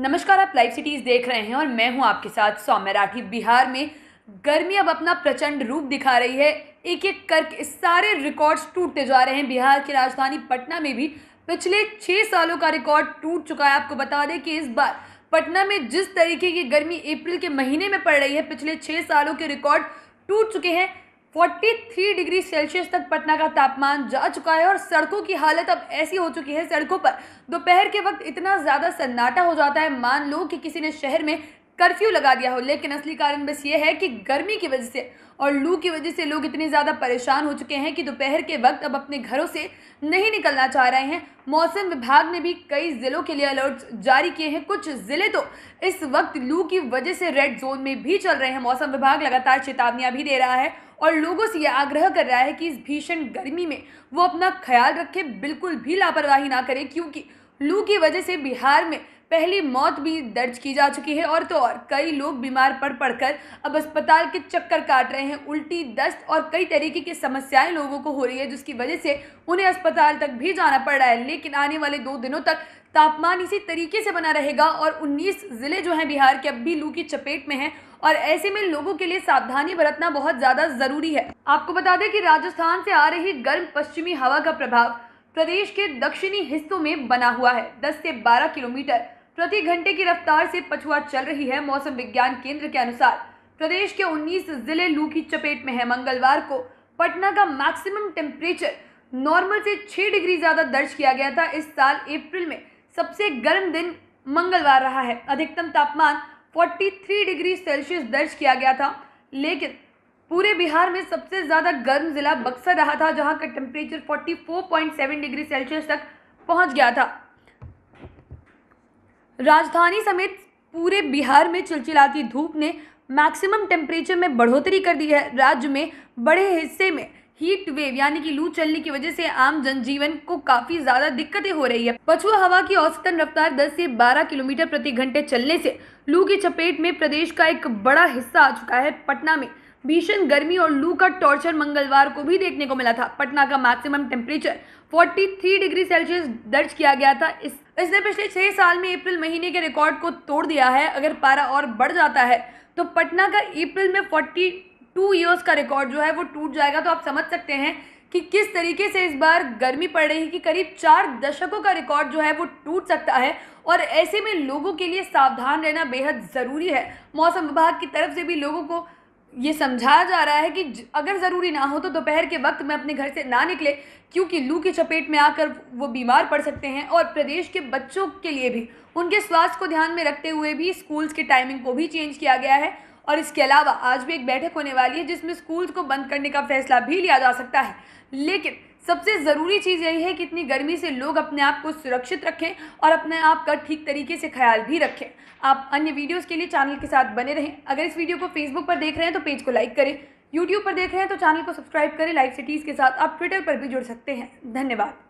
नमस्कार, आप live cities देख रहे हैं और मैं हूँ आपके साथ सौम्य राठी। बिहार में गर्मी अब अपना प्रचंड रूप दिखा रही है। एक एक करके सारे रिकॉर्ड्स टूटते जा रहे हैं। बिहार की राजधानी पटना में भी पिछले छः सालों का रिकॉर्ड टूट चुका है। आपको बता दें कि इस बार पटना में जिस तरीके की गर्मी अप्रैल के महीने में पड़ रही है, पिछले छः सालों के रिकॉर्ड टूट चुके हैं। 43 डिग्री सेल्सियस तक पटना का तापमान जा चुका है और सड़कों की हालत अब ऐसी हो चुकी है, सड़कों पर दोपहर के वक्त इतना ज़्यादा सन्नाटा हो जाता है। मान लो कि किसी ने शहर में कर्फ्यू लगा दिया हो। लेकिन असली कारण बस ये है कि गर्मी की वजह से और लू की वजह से लोग इतने ज़्यादा परेशान हो चुके हैं कि दोपहर के वक्त अब अपने घरों से नहीं निकलना चाह रहे हैं। मौसम विभाग ने भी कई ज़िलों के लिए अलर्ट जारी किए हैं। कुछ ज़िले तो इस वक्त लू की वजह से रेड जोन में भी चल रहे हैं। मौसम विभाग लगातार चेतावनियाँ भी दे रहा है और लोगों से यह आग्रह कर रहा है कि इस भीषण गर्मी में वो अपना ख्याल रखें। बिल्कुल भी लापरवाही ना करें, क्योंकि लू की वजह से बिहार में पहली मौत भी दर्ज की जा चुकी है और तो और, कई लोग बीमार पड़ पड़कर अब अस्पताल के चक्कर काट रहे हैं। उल्टी, दस्त और कई तरीके की समस्याएँ लोगों को हो रही है, जिसकी वजह से उन्हें अस्पताल तक भी जाना पड़ रहा है। लेकिन आने वाले दो दिनों तक तापमान इसी तरीके से बना रहेगा और 19 ज़िले जो हैं बिहार के अब भी लू की चपेट में हैं और ऐसे में लोगों के लिए सावधानी बरतना बहुत ज़्यादा ज़रूरी है। आपको बता दें कि राजस्थान से आ रही गर्म पश्चिमी हवा का प्रभाव प्रदेश के दक्षिणी हिस्सों में बना हुआ है 10 से 12 किलोमीटर। प्रति घंटे की रफ्तार से पछुआ चल रही है मौसम विज्ञान केंद्र के अनुसार। प्रदेश के 19 ज़िले लू की चपेट में है। मंगलवार को पटना का मैक्सिमम टेम्परेचर नॉर्मल से 6 डिग्री ज़्यादा दर्ज किया गया था। इस साल अप्रैल में सबसे गर्म दिन मंगलवार रहा है। अधिकतम तापमान 43 डिग्री सेल्सियस दर्ज किया गया था। लेकिन पूरे बिहार में सबसे ज़्यादा गर्म जिला बक्सर रहा था, जहाँ का टेम्परेचर 44.7 डिग्री सेल्सियस तक पहुँच गया था। राजधानी समेत पूरे बिहार में चिलचिलाती धूप ने मैक्सिमम टेम्परेचर में बढ़ोतरी कर दी है। राज्य में बड़े हिस्से में हीट वेव यानी कि लू चलने की वजह से आम जनजीवन को काफ़ी ज़्यादा दिक्कतें हो रही है। पछुआ हवा की औसतन रफ्तार 10 से 12 किलोमीटर प्रति घंटे चलने से लू की चपेट में प्रदेश का एक बड़ा हिस्सा आ चुका है पटना में। भीषण गर्मी और लू का टॉर्चर मंगलवार को भी देखने को मिला था। पटना का मैक्सिमम टेम्परेचर 43 डिग्री सेल्सियस दर्ज किया गया था। इस, इसने पिछले छह साल में अप्रैल महीने के रिकॉर्ड को तोड़ दिया है। अगर पारा और बढ़ जाता है तो पटना का अप्रैल में फोर्टी टू ईयर्स का रिकॉर्ड जो है वो टूट जाएगा तो आप समझ सकते हैं कि किस तरीके से इस बार गर्मी पड़ रही है कि करीब चार दशकों का रिकॉर्ड जो है वो टूट सकता है। और ऐसे में लोगों के लिए सावधान रहना बेहद ज़रूरी है। मौसम विभाग की तरफ़ से भी लोगों को ये समझाया जा रहा है कि अगर ज़रूरी ना हो तो दोपहर के वक्त में अपने घर से ना निकले, क्योंकि लू की चपेट में आकर वो बीमार पड़ सकते हैं। और प्रदेश के बच्चों के लिए भी, उनके स्वास्थ्य को ध्यान में रखते हुए भी स्कूल्स के टाइमिंग को भी चेंज किया गया है। और इसके अलावा आज भी एक बैठक होने वाली है जिसमें स्कूल्स को बंद करने का फैसला भी लिया जा सकता है। लेकिन सबसे ज़रूरी चीज़ यही है कि इतनी गर्मी से लोग अपने आप को सुरक्षित रखें और अपने आप का ठीक तरीके से ख्याल भी रखें। आप अन्य वीडियोस के लिए चैनल के साथ बने रहें। अगर इस वीडियो को फेसबुक पर देख रहे हैं तो पेज को लाइक करें। यूट्यूब पर देख रहे हैं तो चैनल को सब्सक्राइब करें। लाइव सिटीज़ के साथ आप ट्विटर पर भी जुड़ सकते हैं। धन्यवाद।